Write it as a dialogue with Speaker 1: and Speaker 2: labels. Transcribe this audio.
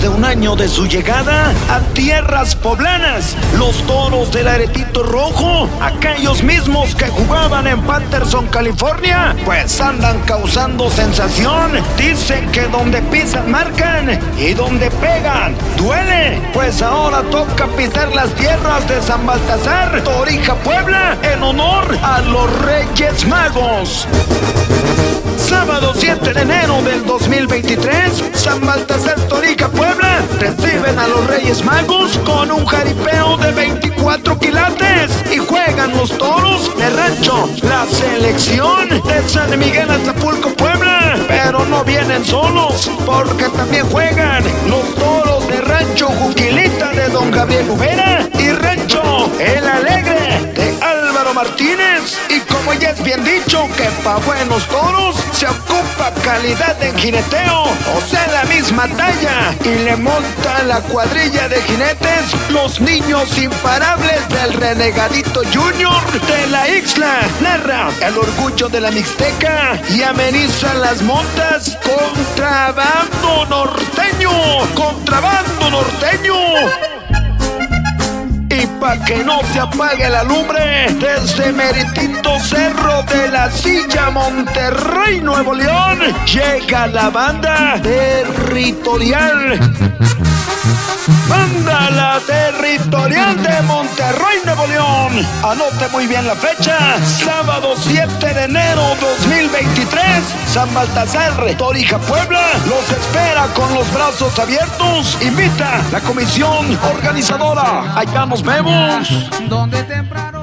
Speaker 1: de un año de su llegada a tierras poblanas, los toros del aretito rojo, aquellos mismos que jugaban en Patterson, California, pues andan causando sensación. Dicen que donde pisan marcan y donde pegan duele. Pues ahora toca pisar las tierras de San Baltasar, Torija, Puebla, en honor a los Reyes Magos. Sábado 7 de enero del 2023, San Baltasar a los Reyes Magos con un jaripeo de 24 quilates y juegan los toros de rancho, la selección de San Miguel Azapulco Puebla, pero no vienen solos porque también juegan los toros de rancho Juquilita de Don Gabriel Ubera y rancho El Alegre de Álvaro Martínez. Y como ya es bien dicho que pa' buenos toros se ocupa calidad en jineteo, o sea la misma talla y le monta la cuadrilla de jinetes los niños imparables del renegadito junior de la isla. Narra el orgullo de la Mixteca y ameniza las montas contrabando norteño, contrabando norteño. Que no se apague la lumbre, desde Meritito Cerro de la Silla, Monterrey, Nuevo León, llega la banda territorial. Banda territorial de Monterrey, Nuevo León. Anote muy bien la fecha. Sábado 7 de enero 2023. San Baltasar, Torija, Puebla. Los espera con los brazos abiertos. Invita la comisión organizadora. Allá nos vemos.
Speaker 2: Donde temprano